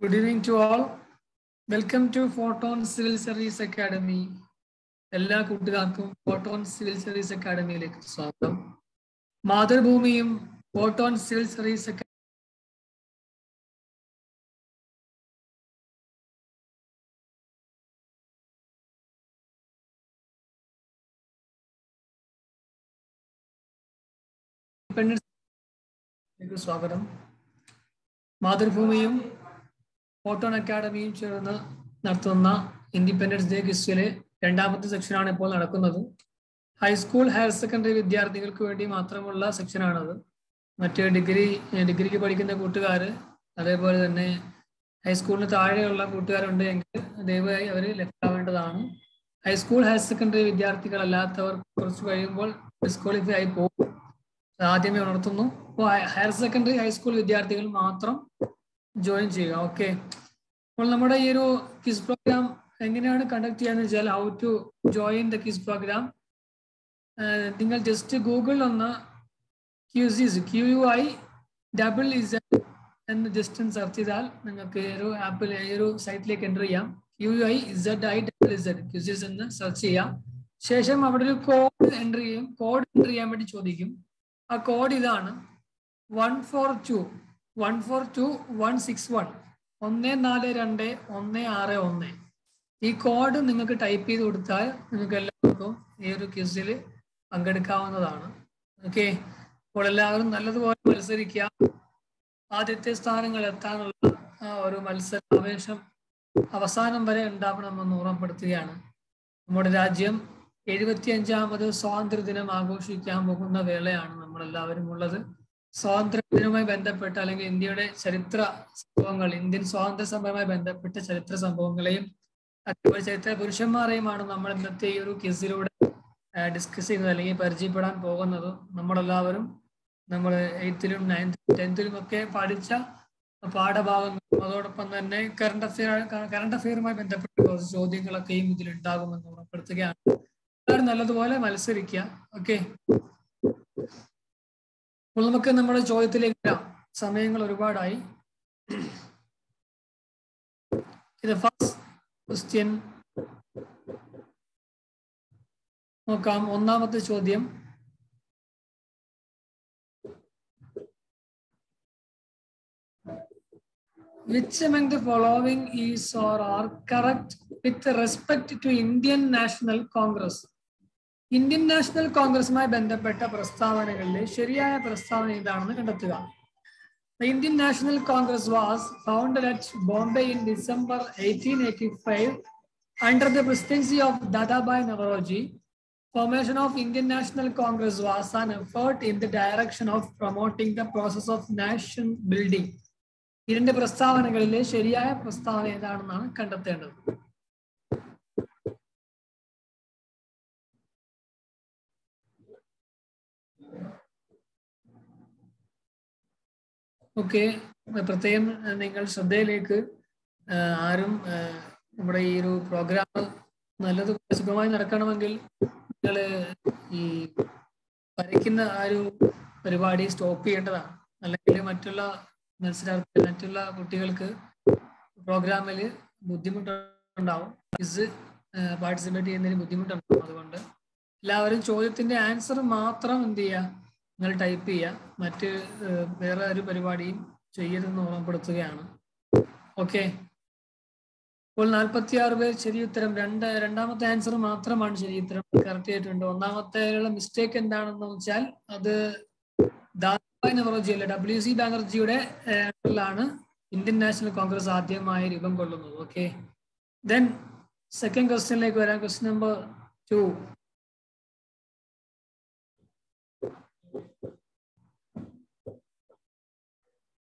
Good evening to all. Welcome to Photon civil service academy എല്ലാ കൂട്ടുകാർക്കും Photon civil service അക്കാഡമിയിലേക്ക് സ്വാഗതം. മാതൃഭൂമിയും ഫോട്ടോൺ സിവിൽ സർവീസ് independence സ്വാഗതം. മാതൃഭൂമിയും ഫോട്ടോൺ അക്കാഡമിയും ചേർന്ന് നടത്തുന്ന ഇൻഡിപെൻഡൻസ് ഡേ ക്വിസിലെ രണ്ടാമത്തെ സെക്ഷനാണ് ഇപ്പോൾ നടക്കുന്നത്. ഹൈസ്കൂൾ ഹയർ സെക്കൻഡറി വിദ്യാർത്ഥികൾക്ക് വേണ്ടി മാത്രമുള്ള സെക്ഷനാണത് മറ്റ് ഡിഗ്രി ഡിഗ്രിക്ക് പഠിക്കുന്ന കൂട്ടുകാർ അതേപോലെ തന്നെ ഹൈസ്കൂളിന് താഴെയുള്ള കൂട്ടുകാരുണ്ട് എങ്കിൽ ദയവായി അവർ ലഭ്യമാവേണ്ടതാണ് ഹൈസ്കൂൾ ഹയർ സെക്കൻഡറി വിദ്യാർത്ഥികളല്ലാത്തവർ കുറച്ച് കഴിയുമ്പോൾ ഡിസ്ക്വാളിഫൈ ആയി പോകും. ആദ്യമേ ഉണർത്തുന്നു. അപ്പോൾ ഹയർ സെക്കൻഡറി ഹൈസ്കൂൾ വിദ്യാർത്ഥികൾ മാത്രം ജോയിൻ ചെയ്യുക. ഓക്കെ അപ്പോൾ നമ്മുടെ ഈ ഒരു കിസ് പ്രോഗ്രാം എങ്ങനെയാണ് കണ്ടക്ട് ചെയ്യാന്ന് വെച്ചാൽ how to join the quiz program നിങ്ങൾ ജസ്റ്റ് ഗൂഗിൾ ഒന്ന് quizzes Q U I double Z എന്ന് ജസ്റ്റ് ഒന്ന് സെർച്ച് ചെയ്താൽ നിങ്ങൾക്ക് ഈ ഒരു ആപ്പിൽ ഈ ഒരു സൈറ്റിലേക്ക് എന്റർ ചെയ്യാം. Q I Z I double Z quizzes എന്ന് സെർച്ച് ചെയ്യാം. ശേഷം അവിടെ ഒരു കോഡ് എന്റർ ചെയ്യും. കോഡ് എന്റർ ചെയ്യാൻ വേണ്ടി ചോദിക്കും. ആ കോഡ് ഇതാണ് one four two one four two one six one ഒന്ന് നാല് രണ്ട് ഒന്ന് ആറ് ഒന്ന്. ഈ കോഡ് നിങ്ങൾക്ക് ടൈപ്പ് ചെയ്ത് കൊടുത്താൽ നിങ്ങൾക്ക് എല്ലാവർക്കും ഈ ഒരു ക്യൂസിൽ പങ്കെടുക്കാവുന്നതാണ്. ഓക്കെ അപ്പോൾ എല്ലാവരും നല്ലതുപോലെ മത്സരിക്കുക. ആദ്യത്തെ സ്ഥാനങ്ങൾ എത്താനുള്ള ഒരു മത്സര ആവേശം അവസാനം വരെ ഉണ്ടാവണമെന്ന് ഓർമ്മപ്പെടുത്തുകയാണ്. നമ്മുടെ രാജ്യം എഴുപത്തി അഞ്ചാമത് സ്വാതന്ത്ര്യ ദിനം ആഘോഷിക്കാൻ പോകുന്ന വേളയാണ് നമ്മളെല്ലാവരും ഉള്ളത്. സ്വാതന്ത്ര്യ ദിനവുമായി ബന്ധപ്പെട്ട അല്ലെങ്കിൽ ഇന്ത്യയുടെ ചരിത്ര സംഭവങ്ങൾ ഇന്ത്യൻ സ്വാതന്ത്ര്യ സമരവുമായി ബന്ധപ്പെട്ട ചരിത്ര സംഭവങ്ങളെയും അതുപോലെ ചരിത്ര പുരുഷന്മാരെയുമാണ് നമ്മൾ ഇന്നത്തെ ഈ ഒരു കേസിലൂടെ ഡിസ്കസ് ചെയ്യുന്നത് അല്ലെങ്കിൽ പരിചയപ്പെടാൻ പോകുന്നത്. നമ്മളെല്ലാവരും നമ്മൾ എയ്ത്തിലും നയൻത്തിലും ടെൻത്തിലും ഒക്കെ പഠിച്ച പാഠഭാഗങ്ങളും അതോടൊപ്പം തന്നെ കറണ്ട് അഫെയർ കറണ്ട് അഫെയറുമായി ബന്ധപ്പെട്ട കുറച്ച് ചോദ്യങ്ങളൊക്കെയും ഇതിൽ ഉണ്ടാകുമെന്ന് ഉറപ്പെടുത്തുകയാണ് എല്ലാവരും നല്ലതുപോലെ മത്സരിക്കുക. ഓക്കെ അപ്പോൾ നമുക്ക് നമ്മുടെ ചോദ്യത്തിലേക്ക് സമയങ്ങൾ ഒരുപാടായി. ഇത് ഫസ്റ്റ് ക്വസ്റ്റ്യൻ നോക്കാം. ഒന്നാമത്തെ ചോദ്യം. Which among the following is or are correct with respect to Indian National Congress Indian National കോൺഗ്രസുമായി ബന്ധപ്പെട്ട പ്രസ്താവനകളിലെ ശരിയായ പ്രസ്താവന ഏതാണെന്ന് കണ്ടെത്തുക. Indian National Congress was founded at Bombay in December eighteen eighty five under the presidency of Dadabhai Naoroji formation of Indian National Congress was an effort in the direction of promoting the process of national building ഇതിന്റെ പ്രസ്താവനകളിലെ ശരിയായ പ്രസ്താവന ഏതാണെന്നാണ് കണ്ടെത്തേണ്ടത്? Okay. പ്രത്യേകം നിങ്ങൾ ശ്രദ്ധയിലേക്ക് ആരും നമ്മുടെ ഈ ഒരു പ്രോഗ്രാം നല്ലത് സുഖമായി നടക്കണമെങ്കിൽ നിങ്ങൾ ഈ വരയ്ക്കുന്ന ആ ഒരു പരിപാടി സ്റ്റോപ്പ് ചെയ്യേണ്ടതാണ്. അല്ലെങ്കിൽ മറ്റുള്ള മത്സരാർത്ഥി മറ്റുള്ള കുട്ടികൾക്ക് പ്രോഗ്രാമിൽ ബുദ്ധിമുട്ടുണ്ടാവും. ക്വിസ് പാർട്ടിസിപ്പേറ്റ് ചെയ്യുന്നതിന് ബുദ്ധിമുട്ടുണ്ടാവും. അതുകൊണ്ട് എല്ലാവരും ചോദ്യത്തിന്റെ ആൻസർ മാത്രം എന്ത് ചെയ്യുക നിങ്ങൾ ടൈപ്പ് ചെയ്യുക. മറ്റ് വേറെ ഒരു പരിപാടിയും ചെയ്യരുതെന്ന് ഓർമ്മപ്പെടുത്തുകയാണ്. ഓക്കെ. ഇപ്പോൾ നാൽപ്പത്തി ആറ് പേർ ശരി ഉത്തരം രണ്ട് രണ്ടാമത്തെ ആൻസർ മാത്രമാണ് ശരി ഉത്തരം. കറക്റ്റ് ചെയ്തിട്ടുണ്ട് ഒന്നാമത്തെ മിസ്റ്റേക്ക് എന്താണെന്ന് വെച്ചാൽ അത് ദാദാഭായ് നവറോജി ഡബ്ല്യു സി ബാനർജിയുടെ ആണ് ഇന്ത്യൻ നാഷണൽ കോൺഗ്രസ് ആദ്യമായി രൂപം കൊള്ളുന്നത്. ഓക്കെ. ദെൻ സെക്കൻഡ് ക്വസ്റ്റ്യനിലേക്ക് വരാം. Question number two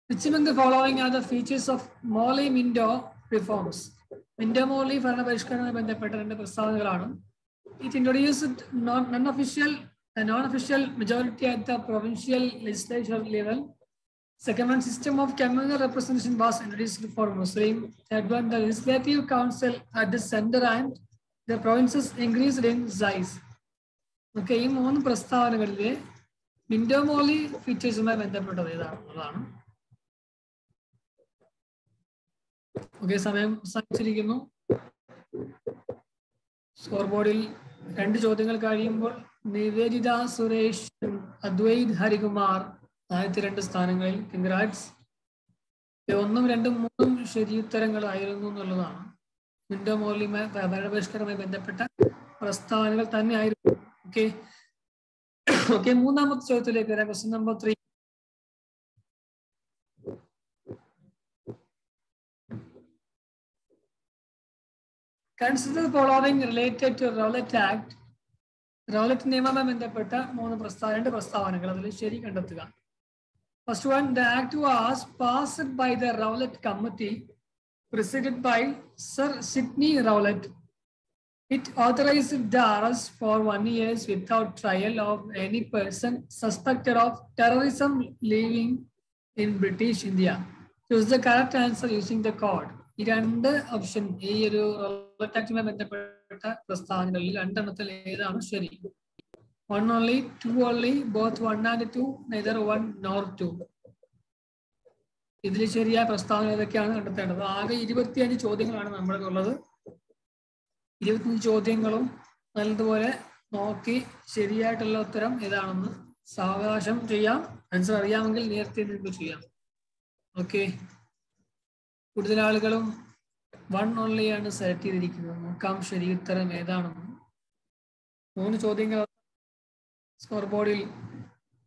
Which among the following are the features of Morley Minto reforms? Minto Morley ഭരണപരിഷ്കരണവുമായി ബന്ധപ്പെട്ട രണ്ട് പ്രസ്താവനകളാണ് it introduced non official non official majority at the provincial legislature level Second one, system of communal representation was introduced for Muslim. Third one, the legislative council at the center and the provinces increased in size. Okay ഈ മൂന്ന് പ്രസ്താവനകളിലെ Minto Morley ഫീച്ചേഴ്സുമായി ബന്ധപ്പെട്ടത് ഏതാണെന്നുള്ളതാണ് okay സമയം അവസാനിച്ചിരിക്കുന്നു. Score ബോർഡിൽ രണ്ട് ചോദ്യങ്ങൾ കഴിയുമ്പോൾ നിവേദിത സുരേഷ് അദ്വൈത് ഹരികുമാർ ആദ്യത്തെ രണ്ട് സ്ഥാനങ്ങളിൽ കൺഗ്രാറ്റ്സ് ഒന്നും രണ്ടും മൂന്നും ശരിയുത്തരങ്ങളായിരുന്നു എന്നുള്ളതാണ്. വിൻഡോ മോർലിയുമായി ഭരണപരിഷ്കരവുമായി ബന്ധപ്പെട്ട പ്രസ്താവനകൾ തന്നെയായിരുന്നു. ഓക്കെ ഓക്കെ മൂന്നാമത്തെ ചോദ്യത്തിലേക്ക് വരാം. Question number three Consider following related to Rowlatt act Rowlatt നിയമവുമായി ബന്ധപ്പെട്ട മൂന്ന് പ്രസ്താവന രണ്ട് പ്രസ്താവനകൾ അതിൽ ശരി കണ്ടെത്തുക first one the act was passed by the Rowlatt committee presided by Sir Sidney Rowlett. It authorized the arrest for one year without trial of any person suspected of terrorism living in British India. Choose the correct answer using the code. ഈ രണ്ട് option ഈ ഒരു ആക്ടുമായി ബന്ധപ്പെട്ട പ്രസ്താവനകളിൽ രണ്ടെണ്ണത്തിൽ ഏതാണ് ശരി? One only two only both one and two neither one nor two ഇതിൽ ശരിയായ പ്രസ്താവന ഏതൊക്കെയാണ് കണ്ടെത്തേണ്ടത്? ആകെ ഇരുപത്തിയഞ്ച് ചോദ്യങ്ങളാണ് നമ്മുടെ ഉള്ളത് ഇരുപത്തിയഞ്ച് ചോദ്യങ്ങളും നല്ലതുപോലെ നോക്കി ശരിയായിട്ടുള്ള ഉത്തരം ഏതാണെന്ന് സാവകാശം ചെയ്യാം. ആൻസർ അറിയാമെങ്കിൽ നേരത്തെ നിങ്ങൾക്ക് ചെയ്യാം. ഓക്കെ കൂടുതൽ ആളുകളും വൺ ഓൺലിയാണ് സെലക്ട് ചെയ്തിരിക്കുന്നത്. നോക്കാം ശരി ഉത്തരം ഏതാണെന്ന്. മൂന്ന് ചോദ്യങ്ങൾ. സ്കോർ ബോർഡിൽ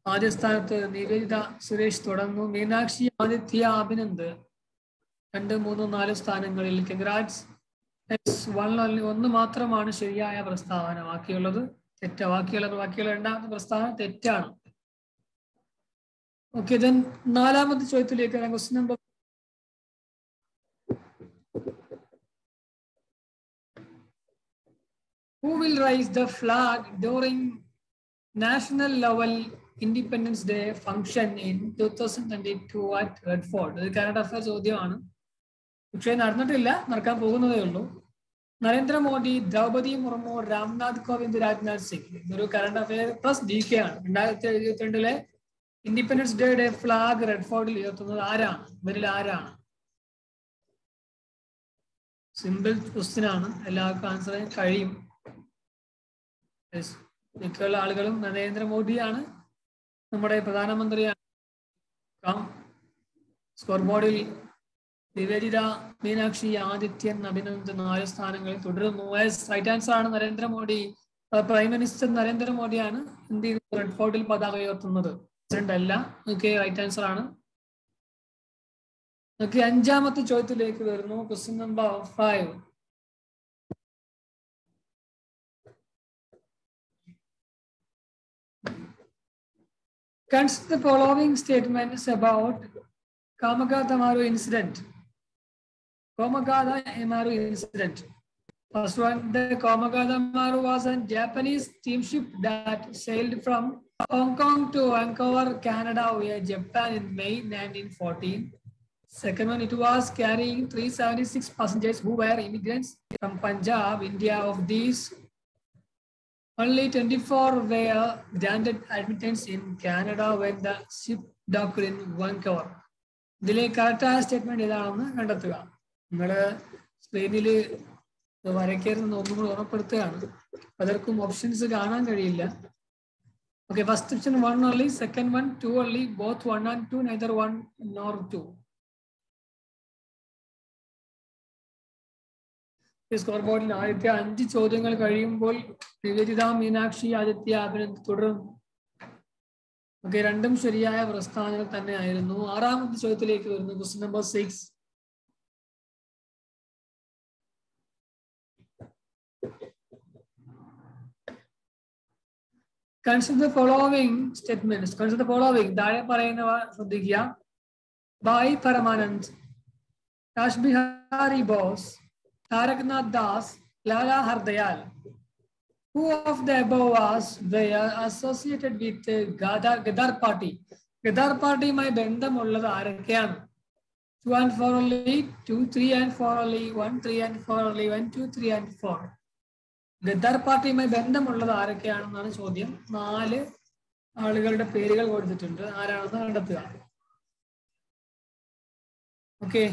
ആദ്യ സ്ഥാനത്ത് നിവേദിത സുരേഷ് തുടർന്നു മീനാക്ഷി ആദിത്യ അഭിനന്ദ്. രണ്ട് മൂന്ന് നാല് സ്ഥാനങ്ങളിൽ കൺഗ്രാറ്റ്സ് വൺ ഒന്ന് മാത്രമാണ് ശരിയായ പ്രസ്താവന. ബാക്കിയുള്ളത് തെറ്റ. ബാക്കിയുള്ളത് ബാക്കിയുള്ള രണ്ടാമത്തെ പ്രസ്താവന തെറ്റാണ്. ഓക്കെ ദെൻ നാലാമത്തെ ചോദ്യത്തിലേക്ക് question number Who will raise the flag during national level Independence Day function in two thousand twenty two at Red Fort ഇത് കറണ്ട് അഫയർ ചോദ്യമാണ്. പക്ഷേ നടന്നിട്ടില്ല. നടക്കാൻ പോകുന്നതേ ഉള്ളൂ. നരേന്ദ്രമോദി ദ്രൗപദി മുർമു രാംനാഥ് കോവിന്ദ് രാജ്നാഥ് സിംഗ്. ഇതൊരു current affair plus D K ആണ്. രണ്ടായിരത്തി ഇരുപത്തിരണ്ടിലെ ഇൻഡിപെൻഡൻസ് ഡേയുടെ ഫ്ലാഗ് റെഡ്ഫോർഡിൽ ഉയർത്തുന്നത് ആരാണ്? ഇവരിൽ ആരാണ്? സിമ്പിൾ ക്വസ്റ്റ്യൻ ആണ്. എല്ലാവർക്കും ആൻസർ കഴിയും. മിക്കുള്ള ആളുകളും നരേന്ദ്രമോദിയാണ്. നമ്മുടെ പ്രധാനമന്ത്രിയാണ്. സ്കോർ ബോർഡിൽ നിവേദിത മീനാക്ഷി ആദിത്യൻ അഭിനന്ദ് നാല് സ്ഥാനങ്ങളിൽ തുടരുന്നു. റൈറ്റ് ആൻസർ ആണ് നരേന്ദ്രമോദി. പ്രൈം മിനിസ്റ്റർ നരേന്ദ്രമോദിയാണ് ഇന്ത്യയിൽ റെഡ് ഫോർട്ടിൽ പതാക ഉയർത്തുന്നത്. പ്രസിഡന്റ് അല്ല. ഓക്കെ റൈറ്റ് ആൻസർ ആണ്. ഓക്കെ അഞ്ചാമത്തെ ചോദ്യത്തിലേക്ക് വരുന്നു. Question number five Consider the following statements about Kamagata Maru incident. Kamagata Maru incident. First one, the Kamagata Maru was a Japanese steamship that sailed from Hong Kong to Vancouver, Canada via Japan in May 1914. Second one, it was carrying 376 passengers who were immigrants from Punjab, India. Of these, only 24 were granted admittance in Canada when the ship docked in Vancouver. ഇതിലെ കറക്റ്റായ statement ഏതാണെന്ന് കണ്ടെത്തുക. നിങ്ങൾ സ്ക്രീനിൽ വരയ്ക്കരുതെന്ന് ഒന്നും കൂടി ഉറപ്പെടുത്തുകയാണ് പലർക്കും options കാണാൻ കഴിയില്ല. Okay first option one only second one two only both one and two neither one nor two score ബോർഡിൽ ആദ്യത്തെ അഞ്ച് ചോദ്യങ്ങൾ കഴിയുമ്പോൾ നിവേദിത മീനാക്ഷി ആദിത്യ അഭിനന്ദ് തുടർന്നു ഓക്കെ രണ്ടും ശരിയായ പ്രസ്ഥാനങ്ങൾ തന്നെ ആയിരുന്നു ആറാമത്തെ ചോദ്യത്തിലേക്ക് വരുന്നു. Question number six consider following statement consider following താഴെ പറയുന്നവ ശ്രദ്ധിക്കുക. Bhai Parmanand Raj Bihari Bose Taraknath Das, Lala Hardayal. Who of the above was were associated with the Gadar, party? Gadar party മായി ബന്ധമുള്ളത് ആരൊക്കെയാണ്? Two and four only two three and four only one three and four only one two three and four Ghadar പാർട്ടിയുമായി ബന്ധമുള്ളത് ആരൊക്കെയാണെന്നാണ് ചോദ്യം. നാല് ആളുകളുടെ പേരുകൾ കൊടുത്തിട്ടുണ്ട്. ആരാണെന്ന് കണ്ടെത്തുക? ഓക്കെ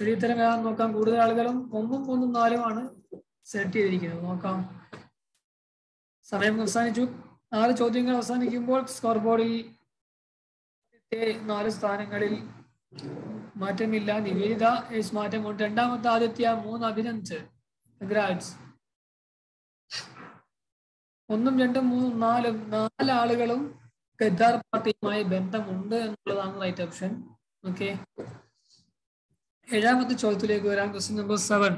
ശരിത്തരം ഏതാണെന്ന് നോക്കാം കൂടുതൽ ആളുകളും ഒന്നും ഒന്നും നാലുമാണ് സെലക്ട് ചെയ്തിരിക്കുന്നത്. നോക്കാം. സമയം അവസാനിച്ചു. നാല് ചോദ്യങ്ങൾ അവസാനിക്കുമ്പോൾ സ്കോർ ബോർഡിൽ നാല് സ്ഥാനങ്ങളിൽ മാറ്റമില്ല. നിവേദിത എസ് മാറ്റമുണ്ട് രണ്ടാമത്തെ ആദിത്യ മൂന്ന് അഭിനന്ദ്. ഒന്നും രണ്ടും മൂന്നും നാലും നാല് ആളുകളും ഗദ്ദാർ പാർട്ടിയുമായി ബന്ധമുണ്ട് എന്നുള്ളതാണ് റൈറ്റ് ഓപ്ഷൻ ഓക്കെ ഏഴാമത്തെ ചോദ്യത്തിലേക്ക് വരാം question number seven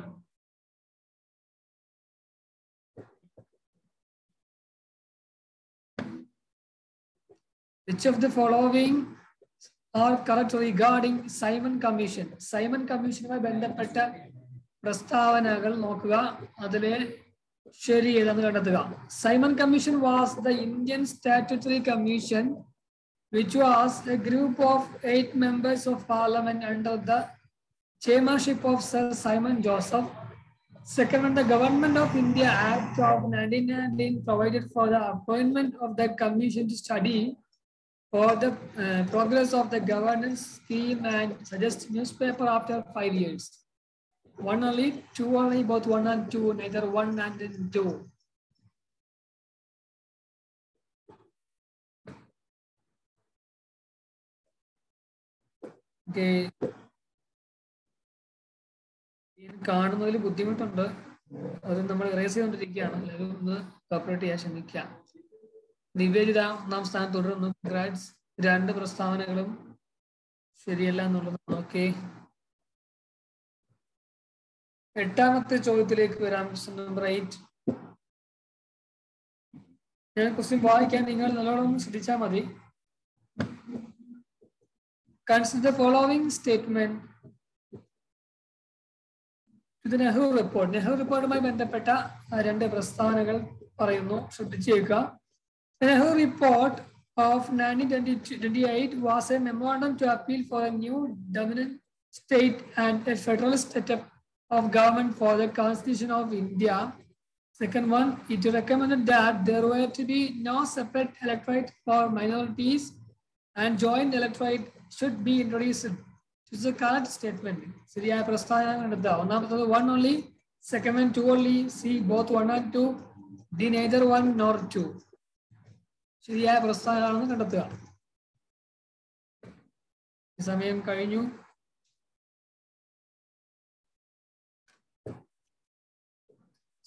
Which of the following are correct regarding Simon Commission? Simon കമ്മീഷനുമായി ബന്ധപ്പെട്ട പ്രസ്താവനകൾ നോക്കുക അതിലെ ശരി ഏതെന്ന് കണ്ടെത്തുക Simon commission was the Indian statutory commission which was a group of eight members of parliament under the chairmanship of Sir Simon Joseph. Second one, the Government of India Act of 1919 provided for the appointment of the commission to study for the uh, progress of the governance scheme and suggest newspaper after five years. One only, two only, both one and two, neither one and two. Okay. ഇത് കാണുന്നതിൽ ബുദ്ധിമുട്ടുണ്ട്. അത് നമ്മൾ erase ചെയ്തുകൊണ്ടിരിക്കുകയാണ്. എല്ലാവരും ഒന്ന് cooperate ചെയ്യാൻ ശ്രമിക്കാം നിവേദിത ഒന്നാം സ്ഥാനം തുടരുന്നു. ഗ്രാഡ്സ് രണ്ട് പ്രസ്താവനകളും ശരിയല്ല എന്നുള്ളത് ഓക്കെ എട്ടാമത്തെ ചോദ്യത്തിലേക്ക് വരാം ക്വസ്റ്റ്യൻ നമ്പർ എയ്റ്റ് ഞാൻ ക്വസ്റ്റ്യൻ വായിക്കാൻ നിങ്ങൾ നല്ലോണം ശ്രദ്ധിച്ചാൽ മതി. കൺസിഡർ ഫോളോവിംഗ് സ്റ്റേറ്റ്മെന്റ് ഇത് നെഹ്റു റിപ്പോർട്ട് നെഹ്റു റിപ്പോർട്ടുമായി ബന്ധപ്പെട്ട രണ്ട് പ്രസ്താവനകൾ പറയുന്നു ശ്രദ്ധിച്ചേക്കുക Nehru report of 1928 was a memorandum to appeal for a new dominant state and a federalist setup of government for the Constitution of India. Second one, it recommended that there were to be no separate electorate for minorities and joint electorate should be introduced. Is a correct statement. ശരിയായ പ്രസ്താവന കണ്ടെത്തുക ഒന്നാമത്തത് one only second one two only C both one and two the neither one nor two ശരിയായ പ്രസ്താവനയാണെന്ന് കണ്ടെത്തുക സമയം കഴിഞ്ഞു.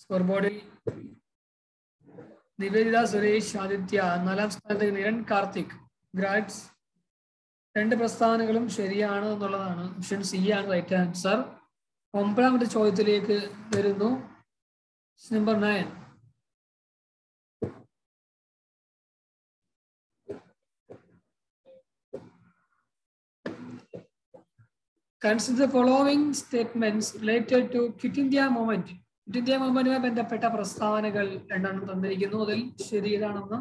Score ബോർഡിൽ നിവേദിത സുരേഷ് ആദിത്യ നാലാം സ്ഥാനത്ത് നിരൺ കാർത്തിക്. ഗ്രാഡ്സ് രണ്ട് പ്രസ്താവനകളും ശരിയാണ് എന്നുള്ളതാണ്. ഓപ്ഷൻ സി ആണ് റൈറ്റ് ആൻസർ ഒമ്പതാമത്തെ ചോദ്യത്തിലേക്ക് വരുന്നു. Number nine consider following statements related to quit India movement quit India മൂവ്മെന്റുമായി ബന്ധപ്പെട്ട പ്രസ്താവനകൾ രണ്ടെണ്ണം തന്നിരിക്കുന്നു. അതിൽ ശരി ഇതാണെന്ന്.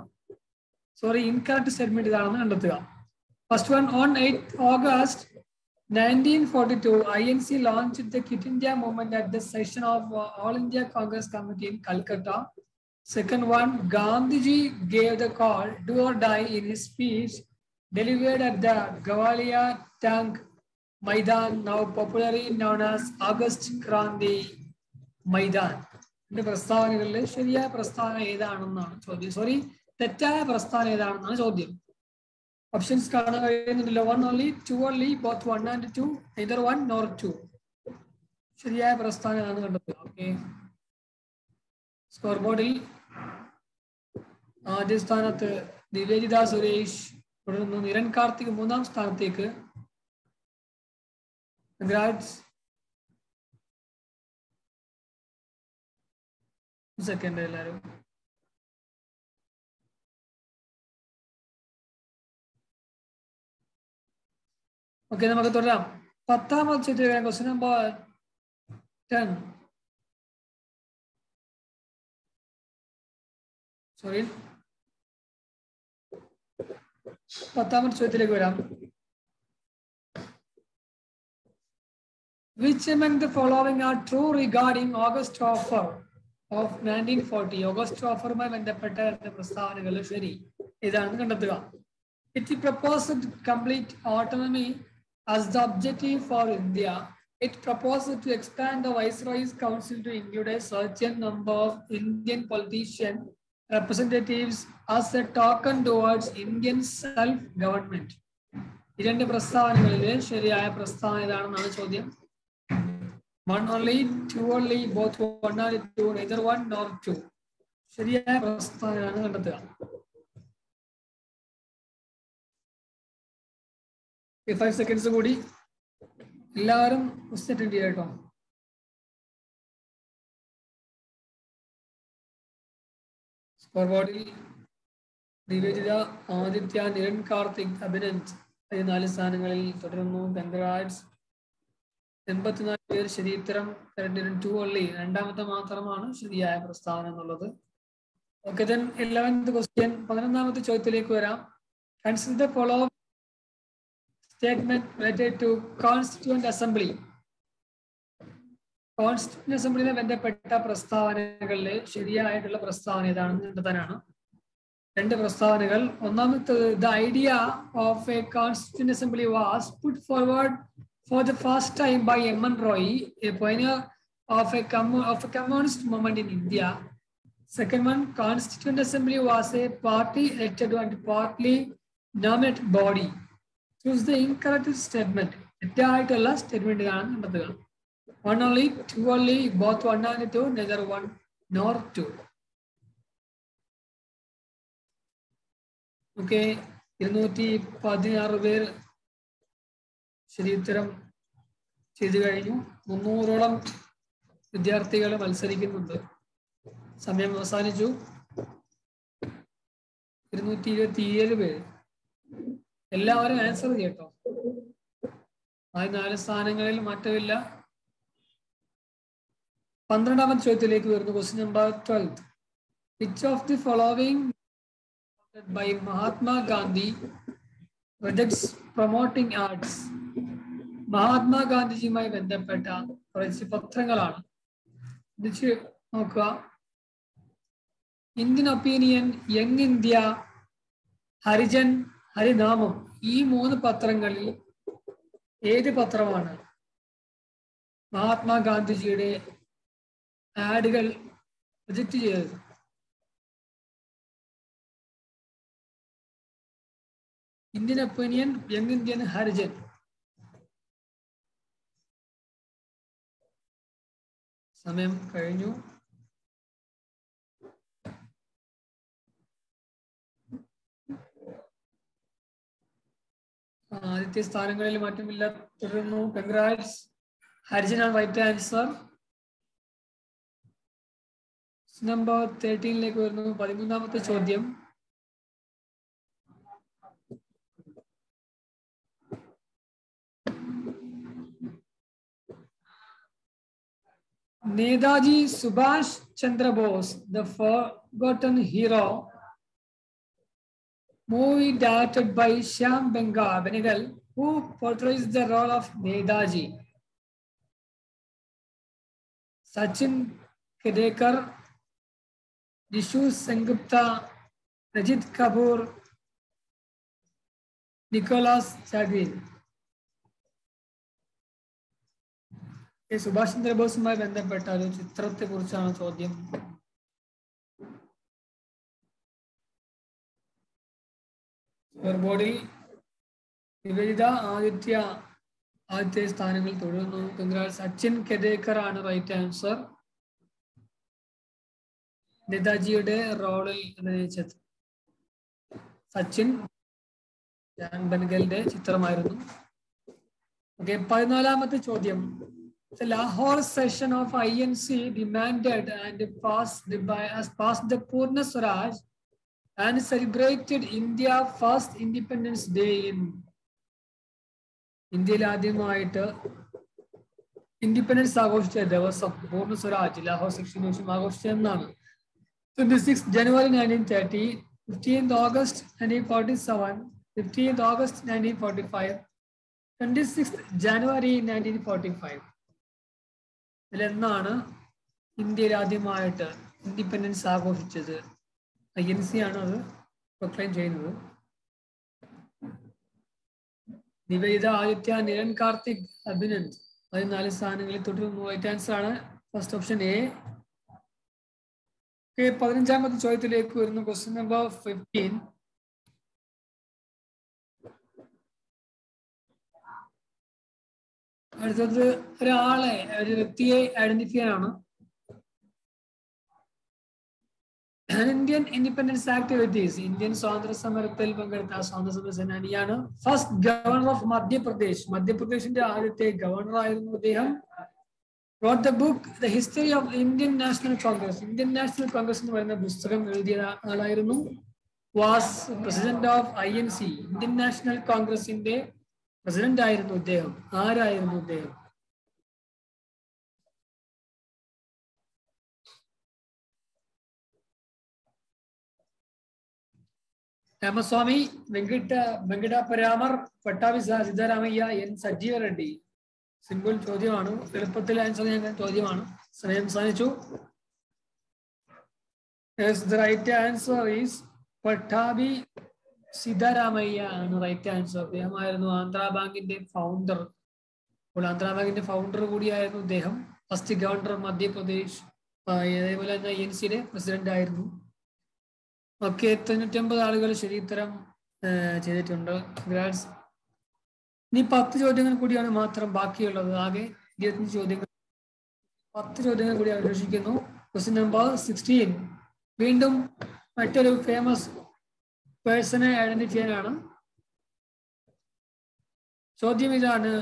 സോറി ഇൻകറക്റ്റ് സ്റ്റേറ്റ്മെന്റ് ഇതാണെന്ന് കണ്ടെത്തുക. first one on eight August nineteen forty two I N C launch the quit India movement at the session of all India Congress committee in Calcutta second one Gandhiji gave the call do or die in his speech delivered at the Gowalia tank Maidan now popularly known as August Kranti Maidan എന്റെ പ്രസ്താവനകളിൽ ശരിയായ പ്രസ്താവന ഏതാണെന്നാണ് ചോദ്യം sorry തെറ്റായ പ്രസ്താവന ഏതാണെന്നാണ് ചോദ്യം options കാണാൻ കഴിയുന്നുണ്ടല്ല. One only two only both one and two either one nor two ശരിയായ പ്രസ്ഥാനമാണ് കണ്ടത്. ഓക്കെ സ്കോർ ബോർഡിൽ ആദ്യ സ്ഥാനത്ത് നിവേദിത സുരേഷ് തുടർന്ന് നിരൻ കാർത്തിക് മൂന്നാം സ്ഥാനത്തേക്ക്. സെക്കൻഡ് എല്ലാവരും ഓക്കെ നമുക്ക് തുടരാം. പത്താമത് ചോദ്യം ക്വസ്റ്റ്യൻ നമ്പർ ടെൻ സോറി പത്താമത്തെ ചോദ്യത്തിലേക്ക് വരാം. Which among the following are true regarding August offer of 1940? August ഓഫറുമായി ബന്ധപ്പെട്ട പ്രസ്താവനകൾ ശരി. ഇതാണ് കണ്ടെത്തുക. It propose complete autonomy as the objective for India It proposed to expand the Viceroy's Council to include a certain number of Indian politician representatives as a token towards Indian self-government. ഈ രണ്ട് പ്രസ്താവനകളിലെ ശരിയായ പ്രസ്താവന ഏതാണെന്നാണ് ചോദ്യം one only two only both one or two neither one nor two ശരിയായ പ്രസ്താവനയാണ് കണ്ടെത്തുക five seconds കൂടി. എല്ലാവരും അറ്റൻഡ് ചെയ്യാം സ്കോർ ബോർഡിൽ നിവേദിത ആദിത്യ നിരൺ കാർത്തിക് അഭിനന്ദ് പതിനാല് സ്ഥാനങ്ങളിൽ തുടരുന്നു. കൺഗ്രാറ്റ്സ് എൺപത്തിനാല് പേർ ശരിയുത്തരം ടു ഒള്ളി രണ്ടാമത്തെ മാത്രമാണ് ശരിയായ പ്രസ്താവന എന്നുള്ളത്. ഓക്കെ ദെൻ ഇലവൻത് ക്വസ്റ്റ്യൻ പതിനൊന്നാമത്തെ ചോദ്യത്തിലേക്ക് വരാം. Consider follow statement related to constituent assembly. Constituent അസംബ്ലിയിലെ ബന്ധപ്പെട്ട പ്രസ്താവനകളിലെ ശരിയായിട്ടുള്ള പ്രസ്താവന ഏതാണെന്ന് കണ്ടെത്താനാണ്. രണ്ട് പ്രസ്താവനകൾ. ഒന്നാമത്തത് the idea of a constituent assembly was put forward for the first time by M N Roy a pioneer of a of a communist movement in India second one constituent assembly was a party elected and partly nominated body choose the incorrect statement തെറ്റായിട്ടുള്ള statement ആണ് കണ്ടെത്തുക one only two only both one and two neither one nor two okay ഇരുന്നൂറ്റി പതിനാറ് പേർ ശരി ഉത്തരം ചെയ്തു കഴിഞ്ഞു. മുന്നൂറോളം വിദ്യാർത്ഥികൾ മത്സരിക്കുന്നുണ്ട്. സമയം അവസാനിച്ചു. ഇരുന്നൂറ്റി ഇരുപത്തി ഏഴ് പേര് എല്ലാവരും ആൻസർ ചെയ്യട്ടോ. ആ നാല് സ്ഥാനങ്ങളിൽ മാറ്റമില്ല. പന്ത്രണ്ടാമത്തെ ചോദ്യത്തിലേക്ക് വരുന്നു. Question number twelfth which of the following by Mahatma Gandhi projects promoting arts മഹാത്മാഗാന്ധിജിയുമായി ബന്ധപ്പെട്ട കുറച്ച് പത്രങ്ങളാണ്. നോക്കുക. Indian opinion young India Harijan ഹരിനാമം ഈ മൂന്ന് പത്രങ്ങളിൽ ഏത് പത്രമാണ്? മഹാത്മാഗാന്ധിജിയുടെ ആഡുകൾ പ്രൊജക്റ്റ് ചെയ്തത്. Indian opinion young Indian Harijan. സമയം കഴിഞ്ഞു. ആദ്യത്തെ സ്ഥാനങ്ങളിൽ മാറ്റമില്ല തുടരുന്നു. Congrats Harijan right answer. Number തേർട്ടീനിലേക്ക് വരുന്നു. പതിമൂന്നാമത്തെ ചോദ്യം. Netaji Subhash Chandra Bose the forgotten hero. movie directed by Shyam Benga Benegal, who portrays the role of Nedaji. Sachin Kedekar, Dishu Sengupta, Rajit Kapoor, Nicholas Chagrin. Subhash ചന്ദ്രബോസുമായി ബന്ധപ്പെട്ട ഒരു ചിത്രത്തെ കുറിച്ചാണ് ചോദ്യം ബോർഡിൽ നിവേദിത ആദിത്യ ആദ്യത്തെ സ്ഥാനങ്ങൾ തുടരുന്നു. സച്ചിൻ കെദേക്കർ ആണ് റൈറ്റ് ആൻസർ നേതാജിയുടെ റോളിൽ അഭിനയിച്ചത് സച്ചിൻ ജാൻ ബൻഗലിന്റെ ചിത്രമായിരുന്നു. ഓക്കെ പതിനാലാമത്തെ ചോദ്യം. The Lahore session of INC demanded and passed by the passed Swaraj and celebrated India first Independence Day in ഇന്ത്യയിൽ ആദ്യമായിട്ട് ഇൻഡിപെൻഡൻസ് ആഘോഷിച്ച ദിവസം Purna Swaraj Lahore session ആഘോഷിച്ചതെന്നാണ് twenty six January nineteen thirty fifteenth August nineteen forty seven fifteenth August nineteen forty five twenty six January nineteen forty five ഇതിലെന്നാണ് ഇന്ത്യയിൽ ആദ്യമായിട്ട് independence ആഘോഷിച്ചത്. ആണ് അത്? Proclaim ചെയ്യുന്നത്. നിവേദ ആദിത്യ നിരൻ കാർത്തിക് അഭിനന്ദ്. പതിനാല് സ്ഥാനങ്ങളിൽ തുടരുന്നു റൈറ്റ് ആൻസർ ആണ് ഫസ്റ്റ് ഓപ്ഷൻ എ പതിനഞ്ചാമത്തെ ചോദ്യത്തിലേക്ക് വരുന്നു. ക്വസ്റ്റ്യൻ നമ്പർ ഫിഫ്റ്റീൻ അടുത്തത് ഒരാളെ ഒരു വ്യക്തിയെ ഐഡന്റിഫൈ ചെയ്യാനാണ്. ഇന്ത്യൻ ഇൻഡിപെൻഡൻസ് ആക്ടിവിറ്റീസ് ഇന്ത്യൻ സ്വാതന്ത്ര്യ സമരത്തിൽ പങ്കെടുത്ത സ്വാതന്ത്ര്യ സമര സേനാനിയാണ് ഫസ്റ്റ് ഗവർണർ ഓഫ് മധ്യപ്രദേശ് മധ്യപ്രദേശിന്റെ ആദ്യത്തെ ഗവർണർ ആയിരുന്നു അദ്ദേഹം. Wrote the book The History of Indian National Congress. Indian National Congress എന്ന് പറയുന്ന പുസ്തകം എഴുതിയ ആളായിരുന്നു. Was president of I N C Indian National കോൺഗ്രസിന്റെ പ്രസിഡന്റ് ആയിരുന്നു അദ്ദേഹം. ആരായിരുന്നു അദ്ദേഹം? രാമസ്വാമി വെങ്കിട്ട വെങ്കിട പരാമർ പട്ടാഭി സിദ്ധാരാമയ്യ എൻ സജീവ റെഡ്ഡി. സിമ്പിൾ ചോദ്യമാണ്. എളുപ്പത്തിൽ ആൻസർ ചെയ്യാൻ ചോദ്യമാണ്. സമയം സാധിച്ചു right answer is Pattabhi Sitaramayya ആണ് റൈറ്റ് ആൻസർ അദ്ദേഹമായിരുന്നു ആന്ധ്രാ ബാങ്കിന്റെ ഫൗണ്ടർ അപ്പോൾ ആന്ധ്രാ ബാങ്കിന്റെ ഫൗണ്ടർ കൂടിയായിരുന്നു അദ്ദേഹം ഫസ്റ്റ് ഗവർണർ മധ്യപ്രദേശ് അതേപോലെ തന്നെ എൻ സിയുടെ പ്രസിഡന്റ് ആയിരുന്നു. ഓക്കെ തൊണ്ണൂറ്റമ്പത് ആളുകൾ ശരിത്തരം ചെയ്തിട്ടുണ്ട്. ഇനി പത്ത് ചോദ്യങ്ങൾ കൂടിയാണ് മാത്രം ബാക്കിയുള്ളത്. ആകെ ഇരുപത്തഞ്ച് ചോദ്യങ്ങൾ. പത്ത് ചോദ്യങ്ങൾ കൂടി അന്വേഷിക്കുന്നു. ക്വസ്റ്റ്യൻ നമ്പർ സിക്സ്റ്റീൻ വീണ്ടും മറ്റൊരു ഫേമസ് പേഴ്സണെ ഐഡന്റിഫൈ ചെയ്യാനാണ്. ചോദ്യം ഇതാണ്.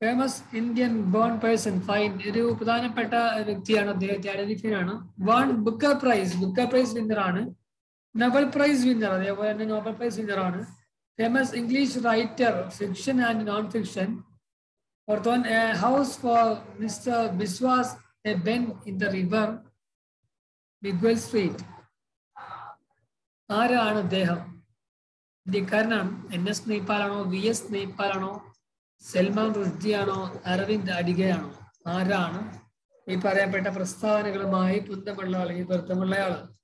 Famous Indian born person find ഒരു പ്രധാനപ്പെട്ട വ്യക്തിയാണ് അദ്ദേഹത്തെ ഐഡന്റിഫൈ ആണ് one Booker prize Booker prize winner ആണ്. നൊബൽ പ്രൈസ് വിന്നർ അതേപോലെ തന്നെ നോബൽ പ്രൈസ് വിന്നർ ആണ്. Famous English writer fiction and non fiction house for mister Biswas a bend in the river Miguel street ആരാണ് അദ്ദേഹം? ഇന്ത്യക്കാരനാണ്. N S നെയ്പാലാണോ? V S നെയ്പാലാണോ? സൽമാൻ റുഷ്ദിയാണോ? അരവിന്ദ് അടികയാണോ? ആരാണ്? ഈ പറയപ്പെട്ട പ്രസ്താവനകളുമായി ബന്ധമുള്ള അല്ലെങ്കിൽ പൊരുത്തമുള്ളയാൾ.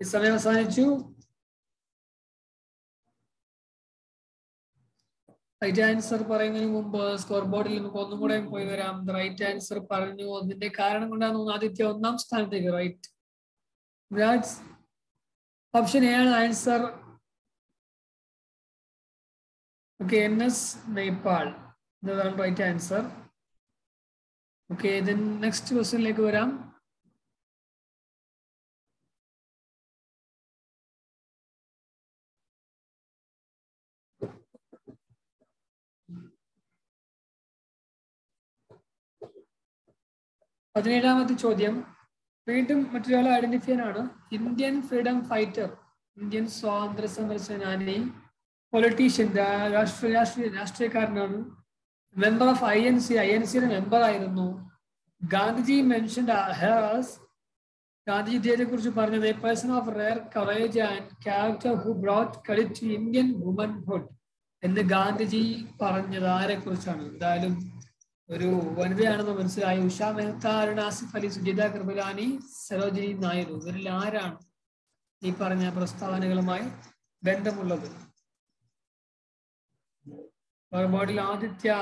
ഈ സമയം അവസാനിച്ചു റൈറ്റ് ആൻസർ പറയുന്നതിന് മുമ്പ് സ്കോർ ബോർഡിൽ നമുക്ക് ഒന്നും കൂടെ പോയി വരാം. റൈറ്റ് ആൻസർ പറഞ്ഞു. അതിന്റെ കാരണം കൊണ്ടാണ് ആദിത്യ ഒന്നാം സ്ഥാനത്തേക്ക്. റൈറ്റ് ഓപ്ഷൻ എ ആണ് answer okay N S Naipaul എന്നതാണ് right answer okay then next ക്വസ്റ്റ്യനിലേക്ക് വരാം. പതിനേഴാമത്തെ ചോദ്യം. വീണ്ടും മറ്റൊരാളെ ഐഡന്റിഫൈ ആണ് ഇന്ത്യൻ ഫ്രീഡം ഫൈറ്റർ ഇന്ത്യൻ സ്വാതന്ത്ര്യ സമര സേനാനി പൊളിറ്റീഷ്യൻ രാഷ്ട്രീയ രാഷ്ട്രീയ രാഷ്ട്രീയക്കാരനാണ്. Member of I N C I N സിയുടെ മെമ്പർ ആയിരുന്നു. ഗാന്ധിജി മെൻഷൻഡ് ഹാസ് ഗാന്ധിജി ഇദ്ദേഹത്തെ കുറിച്ച് പറഞ്ഞത് a person of rare courage and character who brought credit to Indian womanhood എന്ന് ഗാന്ധിജി പറഞ്ഞത് ആരെ കുറിച്ചാണ് എന്തായാലും ഒരു വനിതയാണെന്ന് മനസ്സിലായി. ഉഷ മെഹ്ത ആസിഫ് അലി സുജിത കൃപലാനി സരോജിനി നായിഡു. ഇവരിൽ ആരാണ് ഈ പറഞ്ഞ പ്രസ്താവനകളുമായി ബന്ധമുള്ളത്? ബോർഡിൽ ആദിത്യ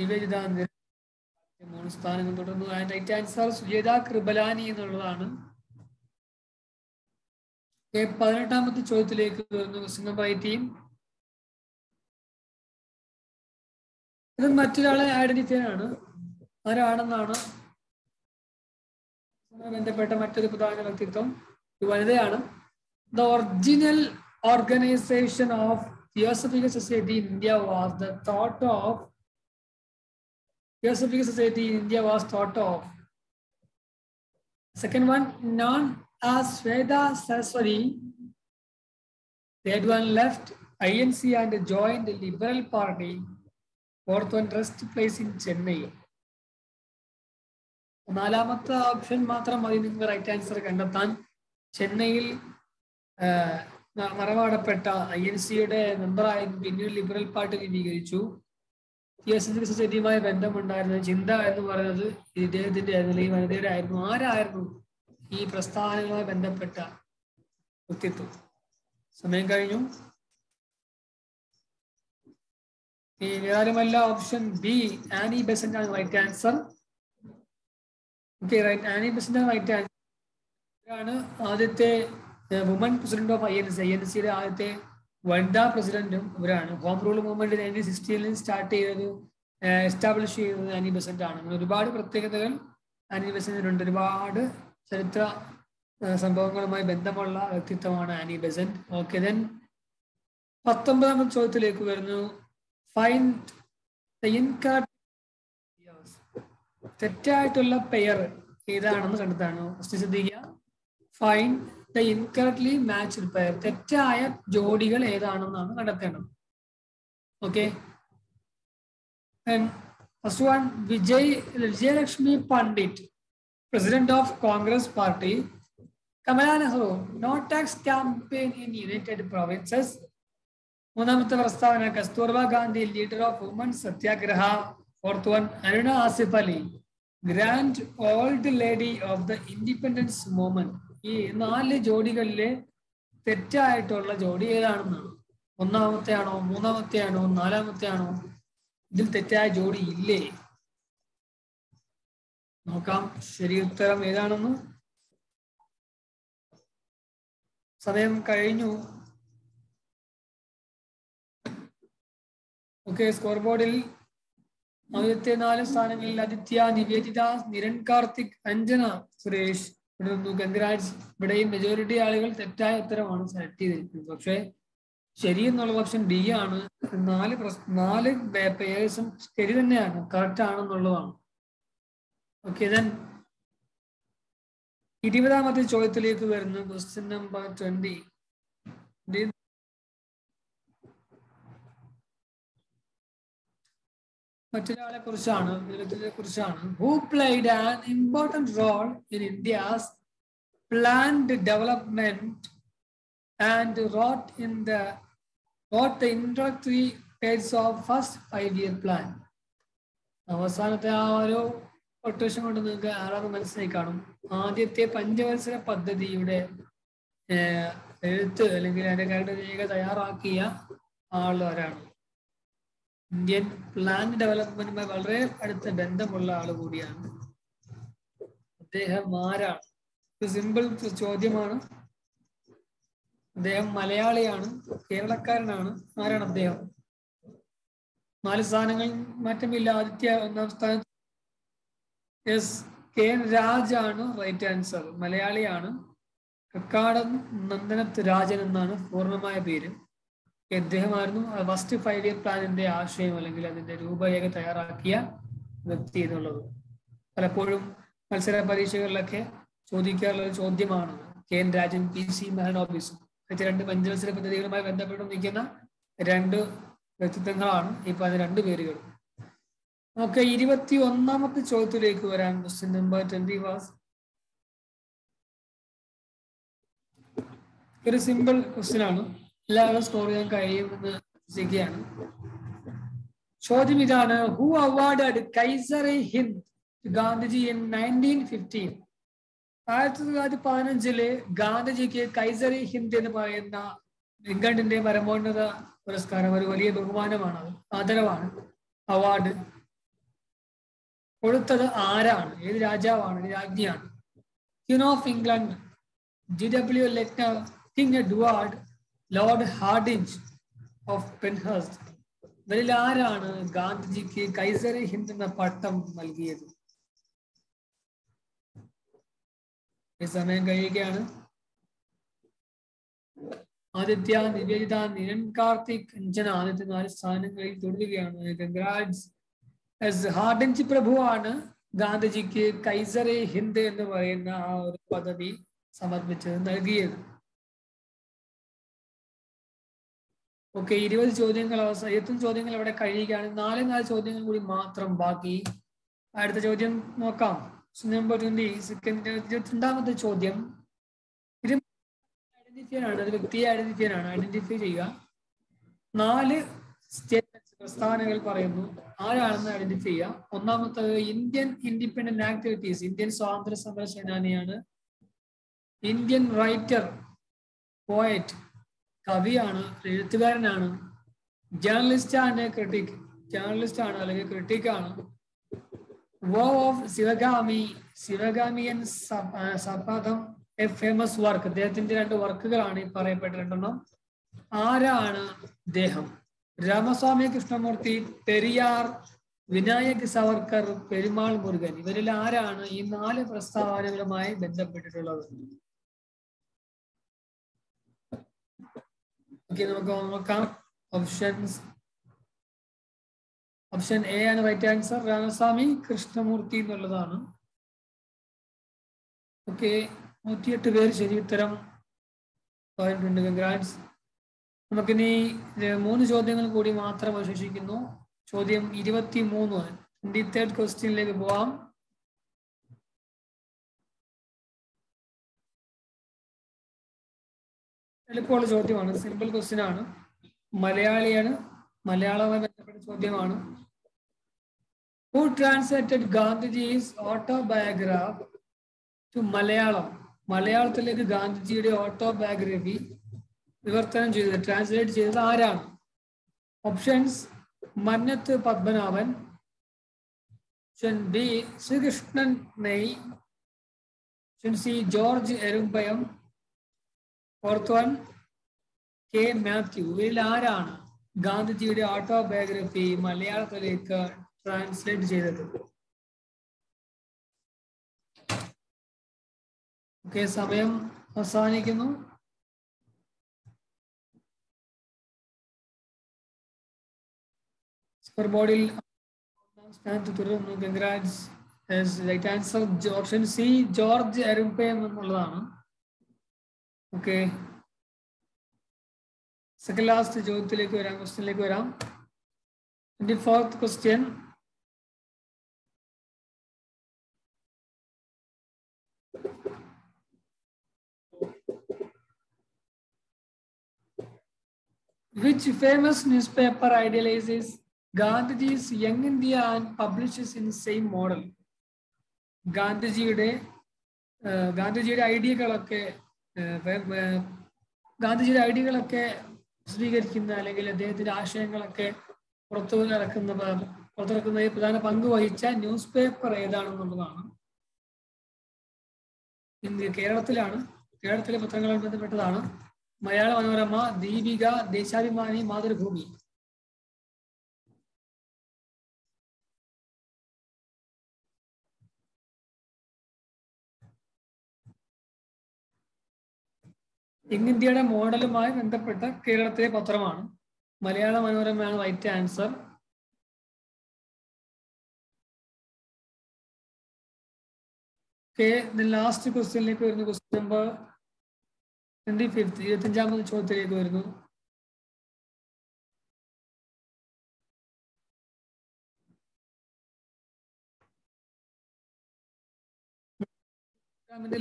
നിവേദിത മൂന്ന് സ്ഥാനങ്ങൾ തുടർന്നു. റൈറ്റ് ആൻസർ സുജേത കൃപലാനി എന്നുള്ളതാണ്. പതിനെട്ടാമത്തെ ചോദ്യത്തിലേക്ക് വരുന്നു. ക്വസ്റ്റ്യൻ നമ്പർ എയ്റ്റീൻ ഇത് മറ്റൊരാളെ ഐഡന്റിഫൈ ആണ് ആരാണെന്നാണ് ബന്ധപ്പെട്ട മറ്റൊരു പ്രധാന വ്യക്തിത്വം വനിതയാണ് the original organisation of Theosophical Society in India was the thought of Theosophical Society in India was thought of. Second one, known as Sveda Saraswati. Third one left INC and joined the Liberal Party. One rest place in Chennai നാലാമത്തെ option മാത്രം മതി നിങ്ങൾ right answer കണ്ടെത്താൻ. ചെന്നൈയിൽ മറവാടപ്പെട്ട I N സിയുടെ മെമ്പറായി പിന്നീട് liberal party രൂപീകരിച്ചു തിയോസഫിക് സൊസൈറ്റിയുമായി ബന്ധമുണ്ടായിരുന്ന ചിന്ത എന്ന് പറയുന്നത് ഇദ്ദേഹത്തിന്റെ ആയിരുന്നു ഈ വനിതയുടെ ആയിരുന്നു. ആരായിരുന്നു ഈ പ്രസ്ഥാനങ്ങളുമായി ബന്ധപ്പെട്ട വ്യക്തിത്വം? സമയം കഴിഞ്ഞു. ഈ ആരുമല്ല ഓപ്ഷൻ ബി ആനി ബെസന്റ് ആണ് right answer okay right Annie Besant ആണ് റൈറ്റ് ആൻസർ ഇവരാണ് ആദ്യത്തെ woman president of I N C I N സിയുടെ ആദ്യത്തെ വനിതാ പ്രസിഡന്റും ഇവരാണ്. ഹോം റൂൾ മൂവ്മെന്റ് നയന്റീൻ സിക്സ്റ്റിയിൽ സ്റ്റാർട്ട് ചെയ്തത് എസ്റ്റാബ്ലിഷ് ചെയ്തത് ആനി ബെസന്റ് ആണ്. അങ്ങനെ ഒരുപാട് പ്രത്യേകതകൾ ആനി ബെസന്റിനുണ്ട് ഒരുപാട് ചരിത്ര സംഭവങ്ങളുമായി ബന്ധമുള്ള വ്യക്തിത്വമാണ് ആനി ബെസന്റ് ഓക്കെ ദെൻ പത്തൊമ്പതാമത്തെ ചോദ്യത്തിലേക്ക് വരുന്നു. ഫൈൻഡ് തെറ്റായിട്ടുള്ള പെയർ ഏതാണെന്ന് കണ്ടെത്താണ് ശ്രദ്ധിക്കുക find the incorrectly matched pair തെറ്റായ ജോഡികൾ ഏതാണെന്നാണ് കണ്ടെത്തേണ്ടത്. Okay Vijay Vijayalakshmi Pandit president of Congress party Kamala Nehru no tax campaign in United Provinces മൂന്നാമത്തെ പ്രസ്താവന Kasturba Gandhi leader of women satyagraha fourth one Aruna Asaf Ali grand old lady of the independence movement. ഈ നാല് ജോഡികളിലെ തെറ്റായിട്ടുള്ള ജോഡി ഏതാണെന്നാണ് ഒന്നാമത്തെ ആണോ മൂന്നാമത്തെ ആണോ നാലാമത്തെ ആണോ ഇതിൽ തെറ്റായ ജോഡി ഇല്ലേ? നോക്കാം ശരി ഉത്തരം ഏതാണെന്ന്? സമയം കഴിഞ്ഞു. ഓക്കെ സ്കോർ ബോർഡിൽ ആദ്യത്തെ നാല് സ്ഥാനങ്ങളിൽ ആദിത്യ നിവേദിത നിരൺ കാർത്തിക് അഞ്ജന സുരേഷ്. ഇവിടെ നിന്നു ഗംഗരാജ്. ഇവിടെയും മെജോറിറ്റി ആളുകൾ തെറ്റായ ഉത്തരമാണ് സെലക്ട് ചെയ്തിരിക്കുന്നത്. പക്ഷേ ശരി എന്നുള്ള ഓപ്ഷൻ ഡി ആണ്. നാല് നാല് പേഴ്സും ശരി തന്നെയാണ്. കറക്റ്റ് ആണെന്നുള്ളതാണ്. ഓക്കെ ദെൻ ഇരുപതാമത്തെ ചോദ്യത്തിലേക്ക് വരുന്ന. ക്വസ്റ്റ്യൻ നമ്പർ ട്വന്റി മറ്റൊരാളെ കുറിച്ചാണ് വ്യക്തിയെ കുറിച്ചാണ് who played an important role in India's planned development and wrote in the wrote the introductory page of first five year plan അവസാനത്തെ ആ ഒരു കൊട്ടേഷൻ കൊണ്ട് നിങ്ങൾക്ക് ആരാധന മനസ്സിലായി കാണും. ആദ്യത്തെ പഞ്ചവത്സര പദ്ധതിയുടെ എഴുത്ത് അല്ലെങ്കിൽ അതിന്റെ കരട് തയ്യാറാക്കിയ ആളാരാണ് ഇന്ത്യൻ പ്ലാൻ ഡെവലപ്മെന്റുമായി വളരെ അടുത്ത ബന്ധമുള്ള ആൾ കൂടിയാണ്. അദ്ദേഹം ആരാണ്? സിമ്പിൾ ചോദ്യമാണ്. അദ്ദേഹം മലയാളിയാണ് കേരളക്കാരനാണ്. ആരാണ് അദ്ദേഹം? നാല് സ്ഥാനങ്ങൾ മാറ്റമില്ല. ആദിത്യ ഒന്നാം സ്ഥാനത്ത് എസ് കെ രാജാണ് റൈറ്റ് ആൻസർ മലയാളിയാണ്. കക്കാടൻ നന്ദനത്ത് രാജൻ എന്നാണ് പൂർണമായ പേര്. ഇദ്ദേഹമായിരുന്നു ഫസ്റ്റ് ഫൈവ് ഇയർ പ്ലാനിന്റെ ആശയം അല്ലെങ്കിൽ അതിന്റെ രൂപരേഖ തയ്യാറാക്കിയ വ്യക്തി എന്നുള്ളത്. പലപ്പോഴും മത്സര പരീക്ഷകളിലൊക്കെ ചോദിക്കാറുള്ള ഒരു ചോദ്യമാണ് K N Rajan P C മെഹൻ ഓഫീസ് രണ്ട് പഞ്ചവത്സര പദ്ധതികളുമായി ബന്ധപ്പെട്ട് നിൽക്കുന്ന രണ്ട് വ്യക്തിത്വങ്ങളാണ് ഈ അത് രണ്ട് പേരുകൾ. നമുക്ക് ഇരുപത്തി ഒന്നാമത്തെ ചോദ്യത്തിലേക്ക് വരാൻ ക്വസ്റ്റ്യൻ നമ്പർ ട്വന്റി വാസ് ഒരു സിമ്പിൾ ക്വസ്റ്റ്യൻ ആണ്. എല്ലാവരും സ്കോർ ചെയ്യാൻ കഴിയുമെന്ന് വിശ്വസിക്കുകയാണ് ചോദ്യം ഇതാണ് who award Kaiser Hind Gandhiji in nineteen fifteen ആയിരത്തി തൊള്ളായിരത്തി പതിനഞ്ചിൽ ഗാന്ധിജിക്ക് കൈസർ ഹിന്ദ് എന്ന് പറയുന്ന ഇംഗ്ലണ്ടിന്റെ പരമോന്നത പുരസ്കാരം ഒരു വലിയ ബഹുമാനമാണ് അത് ആദരവാണ്. അവാർഡ് കൊടുത്തത് ആരാണ്? ഏത് രാജാവാണ്? രാജ്ഞിയാണ്? Queen of England G W Leitner king Edward lord Hardinge of Penshurst ഇവരിൽ ആരാണ് ഗാന്ധിജിക്ക് കൈസറി ഹിന്ദ് എന്ന പട്ടം നൽകിയത്? സമയം കഴിയുകയാണ്. ആദിത്യ നിവേദിത നിരൻ കാർത്തിക് അഞ്ജന ആദ്യത്തെ നാല് സ്ഥാനങ്ങളിൽ തുടരുകയാണ്. കൺഗ്രാറ്റ്സ് പ്രഭുവാണ് ഗാന്ധിജിക്ക് കൈസറെ ഹിന്ദ് എന്ന് പറയുന്ന ആ ഒരു പദവി സമർപ്പിച്ചത് നൽകിയത്. ഓക്കെ ഇരുപത് ചോദ്യങ്ങൾ അവസാനം എത്തും ചോദ്യങ്ങൾ ഇവിടെ കഴിയുകയാണ്. നാല് നാല് ചോദ്യങ്ങൾ കൂടി മാത്രം ബാക്കി. അടുത്ത ചോദ്യം നോക്കാം. നമ്പർ ട്വന്റി സെക്കൻഡ് ഇരുപത്തിരണ്ടാമത്തെ ചോദ്യം. ഐഡന്റിഫൈ ആണ് ഒരു വ്യക്തിയെ ഐഡന്റിഫൈ ആണ്. ഐഡന്റിഫൈ ചെയ്യുക. നാല് സ്റ്റേറ്റ്മെന്റ്സ് പ്രസ്താവനകൾ പറയുന്നു. ആരാണെന്ന് ഐഡന്റിഫൈ ചെയ്യുക. ഒന്നാമത്തത് ഇന്ത്യൻ ഇൻഡിപെൻഡന്റ് ആക്ടിവിറ്റീസ് ഇന്ത്യൻ സ്വാതന്ത്ര്യ സമര സേനാനിയാണ്. ഇന്ത്യൻ റൈറ്റർ പോയറ്റ് കവിയാണ് എഴുത്തുകാരനാണ് ജേർണലിസ്റ്റ് ആൻഡ് ക്രിട്ടിക് ജേർണലിസ്റ്റ് ആണ് അല്ലെങ്കിൽ ക്രിട്ടിക് ആണ്. Vow of Sivagami Sivagamiyin Sapatham a famous work അദ്ദേഹത്തിന്റെ രണ്ട് വർക്കുകളാണ് ഈ പറയപ്പെട്ട രണ്ടെണ്ണം. ആരാണ് ദേഹം രാമസ്വാമി കൃഷ്ണമൂർത്തി പെരിയാർ വിനായക് സവർക്കർ പെരുമാൾ മുരുകൻ. ഇവരിൽ ആരാണ് ഈ നാല് പ്രസ്താവനകളുമായി ബന്ധപ്പെട്ടിട്ടുള്ളത്? ഓക്കെ നമുക്ക് നോക്കാം. ഓപ്ഷൻസ് ഓപ്ഷൻ എ ആണ് റൈറ്റ് ആൻസർ രാമസ്വാമി കൃഷ്ണമൂർത്തി എന്നുള്ളതാണ്. ഓക്കെ നൂറ്റിയെട്ട് പേര് ശരി ഉത്തരം. പറഞ്ഞിട്ടുണ്ട് കൺഗ്രാറ്റ്സ് നമുക്കിനി മൂന്ന് ചോദ്യങ്ങൾ കൂടി മാത്രം അവശേഷിക്കുന്നു. ചോദ്യം ഇരുപത്തി മൂന്ന് ട്വന്റി തേർഡ് ക്വസ്റ്റ്യനിലേക്ക് പോവാം. എളുപ്പമുള്ള ചോദ്യമാണ്. സിമ്പിൾ ക്വസ്റ്റ്യൻ ആണ്. മലയാളിയാണ് മലയാളവുമായി ബന്ധപ്പെട്ട ചോദ്യമാണ്. Who translated Gandhiji's autobiography to Malayalam മലയാളത്തിലേക്ക് ഗാന്ധിജിയുടെ ഓട്ടോബയോഗ്രഫി വിവർത്തനം ചെയ്തത് ട്രാൻസ്ലേറ്റ് ചെയ്തത് ആരാണ്? Options Mannath Padmanabhan option B Sreekrishnan Nair option C George Irumbayam fourth one K Mathew. ഇവരിൽ ആരാണ് ഗാന്ധിജിയുടെ ഓട്ടോബയോഗ്രഫി മലയാളത്തിലേക്ക് ട്രാൻസ്ലേറ്റ് ചെയ്തത്? ഓക്കെ സമയം അവസാനിക്കുന്നു. സ്കോർ ബോർഡിൽ സ്ഥാനത്ത് തുടരുന്നു Gangaraj right answer option C George Irumbayam എന്നുള്ളതാണ്. ഓക്കെ സെക്കൻഡ് ലാസ്റ്റ് ചോദ്യത്തിലേക്ക് വരാം ക്വസ്റ്റ്യനിലേക്ക് വരാം twenty fourth question which famous newspaper idealizes Gandhiji's Young India and publishes in same model? ഗാന്ധിജിയുടെ ഗാന്ധിജിയുടെ ഐഡിയകളൊക്കെ ഗാന്ധിജിയുടെ ഐഡിയകളൊക്കെ സ്വീകരിക്കുന്ന അല്ലെങ്കിൽ അദ്ദേഹത്തിന്റെ ആശയങ്ങളൊക്കെ പുറത്തു നടക്കുന്ന പുറത്തിറക്കുന്നതിൽ പ്രധാന പങ്ക് വഹിച്ച ന്യൂസ് പേപ്പർ ഏതാണെന്നുള്ളതാണ്. ഇന്ത്യ കേരളത്തിലാണ്. കേരളത്തിലെ പത്രങ്ങളുമായി ബന്ധപ്പെട്ടതാണ്. മലയാള മനോരമ ദീപിക ദേശാഭിമാനി മാതൃഭൂമി. ഇന്ത്യയുടെ മോഡലുമായി ബന്ധപ്പെട്ട കേരളത്തിലെ പത്രമാണ്. മലയാള മനോരമയാണ് റൈറ്റ് ആൻസർ ലാസ്റ്റ് ക്വസ്റ്റ്യനിലേക്ക് വരുന്ന ക്വസ്റ്റ്യൻ നമ്പർ ട്വന്റി ഫിഫ്ത്ത് ഇരുപത്തിയഞ്ചാമത് ചോദ്യത്തിലേക്ക് വരുന്നു.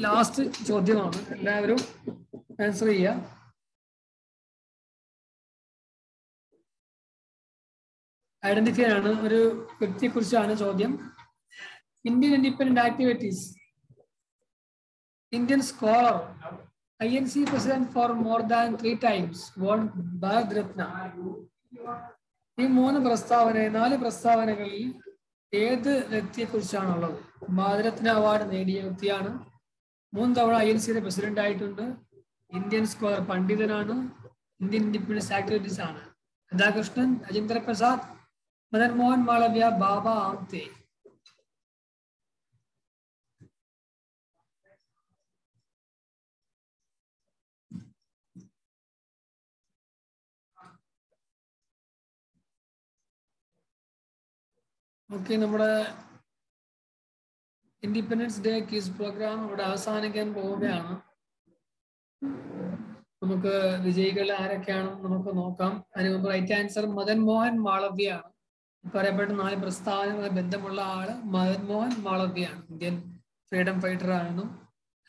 ലാസ്റ്റ് ചോദ്യമാണ്. എല്ലാവരും ആൻസർ ചെയ്യുക ഐഡന്റിഫൈ ആണ് ഒരു വ്യക്തിയെ കുറിച്ചാണ് ചോദ്യം. Indian independent activities Indian scholar I N C president for more than three times won Bharat Ratna ഈ മൂന്ന് പ്രസ്താവന നാല് പ്രസ്താവനകളിൽ ഏത് വ്യക്തിയെ കുറിച്ചാണുള്ളത് ഭാരതരത്ന അവാർഡ് നേടിയ വ്യക്തിയാണ്. മൂന്ന് തവണ ഐ എൻ സിയുടെ പ്രസിഡന്റ് ആയിട്ടുണ്ട്. ഇന്ത്യൻ സ്കോളർ പണ്ഡിതനാണ് ഇന്ത്യൻ ഇൻഡിപെൻഡൻസ് ആക്ടിവിറ്റീസ് ആണ്. രാധാകൃഷ്ണൻ രാജേന്ദ്ര പ്രസാദ് മദൻ മോഹൻ മാളവ്യ ബാബ ആംതെ ഓക്കെ നമ്മുടെ ഇൻഡിപെൻഡൻസ് ഡേ ക്യൂസ് പ്രോഗ്രാം ഇവിടെ അവസാനിക്കാൻ പോവുകയാണ്. നമുക്ക് വിജയികൾ ആരൊക്കെയാണെന്ന് നമുക്ക് നോക്കാം. അതിന് മുമ്പ് റൈറ്റ് ആൻസർ മദൻ മോഹൻ മാളവ്യാണ്. പറയപ്പെട്ട നാല് പ്രസ്താവനകളുമായി ബന്ധമുള്ള ആൾ മദൻ മോഹൻ മാളവ്യാണ്. ഇന്ത്യൻ ഫ്രീഡം ഫൈറ്റർ ആയിരുന്നു.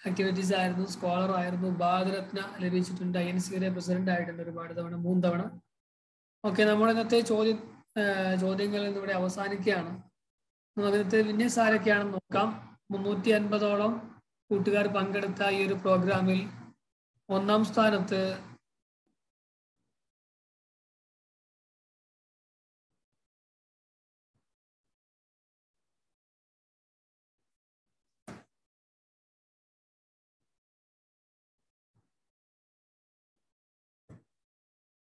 ആക്ടിവിറ്റീസ് ആയിരുന്നു. സ്കോളർ ആയിരുന്നു. ഭാരതരത്ന ലഭിച്ചിട്ടുണ്ട്. ഐ എൻ സിയുടെ പ്രസിഡന്റ് ആയിട്ടുണ്ട് ഒരുപാട് തവണ മൂന്ന് തവണ. ഓക്കെ നമ്മൾ ഇന്നത്തെ ചോദ്യ ചോദ്യങ്ങൾ ഇന്നിവിടെ അവസാനിക്കുകയാണ്. നമുക്ക് ഇന്നത്തെ വിന്യസ് ആരൊക്കെയാണെന്ന് നോക്കാം. മുന്നൂറ്റി അൻപതോളം കൂട്ടുകാർ പങ്കെടുത്ത ഈ ഒരു പ്രോഗ്രാമിൽ ഒന്നാം സ്ഥാനത്ത്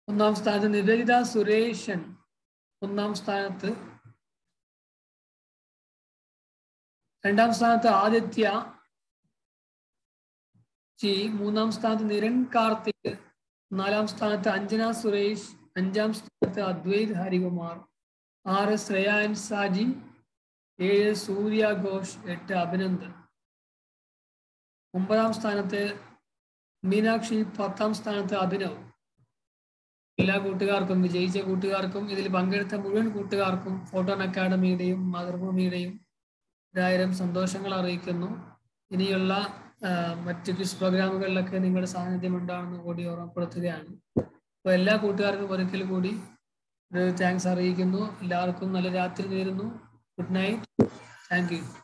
ഒന്നാം സ്ഥാനത്ത് നിവേദിത സുരേഷൻ. ഒന്നാം സ്ഥാനത്ത് രണ്ടാം സ്ഥാനത്ത് ആദിത്യ. ജി മൂന്നാം സ്ഥാനത്ത് നിരൺ കാർത്തിക് നാലാം സ്ഥാനത്ത് അഞ്ജന സുരേഷ് അഞ്ചാം സ്ഥാനത്ത് അദ്വൈത് ഹരികുമാർ. ആറ് ശ്രേയാൻ സാജി ഏഴ് സൂര്യ ഘോഷ് എട്ട് അഭിനന്ദൻ. ഒമ്പതാം സ്ഥാനത്ത് മീനാക്ഷി പത്താം സ്ഥാനത്ത് അഭിനവ്. എല്ലാ കൂട്ടുകാർക്കും വിജയിച്ച കൂട്ടുകാർക്കും ഇതിൽ പങ്കെടുത്ത മുഴുവൻ കൂട്ടുകാർക്കും ഫോട്ടോൺ അക്കാഡമിയുടെയും മാതൃഭൂമിയുടെയും ഒരായിരം സന്തോഷങ്ങൾ അറിയിക്കുന്നു. ഇനിയുള്ള മറ്റ് ക്വിസ് പ്രോഗ്രാമുകളിലൊക്കെ നിങ്ങളുടെ സാന്നിധ്യം ഉണ്ടാണെന്ന് കൂടി ഓർമ്മപ്പെടുത്തുകയാണ്. അപ്പൊ എല്ലാ കൂട്ടുകാർക്കും ഒരിക്കൽ കൂടി ഒരു താങ്ക്സ് അറിയിക്കുന്നു. എല്ലാവർക്കും നല്ല രാത്രി നേരുന്നു. Good night thank you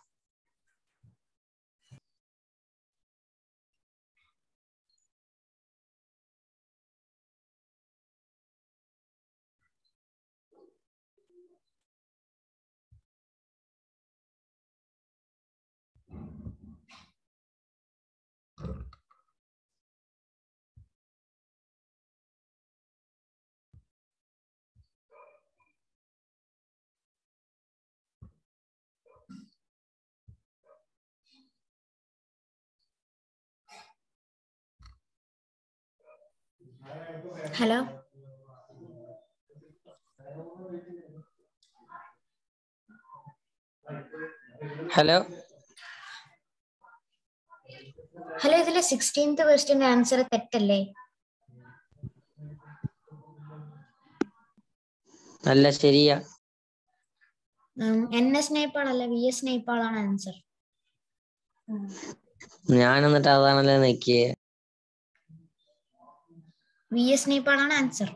hello? Hello? Hello ഇതിലെ സിക്സ്റ്റീൻത് ക്വസ്റ്റ്യന്റെ ആൻസർ തെറ്റല്ലേ? അല്ല ശരിയാ. എൻ എസ് നേപ്പാൾ അല്ല വി എസ് നേപ്പാൾ ആണ് ആൻസർ ഞാൻ എന്നിട്ട് അതാണല്ലോ നിക്കിയേ? വി എസ് നേപ്പാൾ ആണ് ആൻസർ.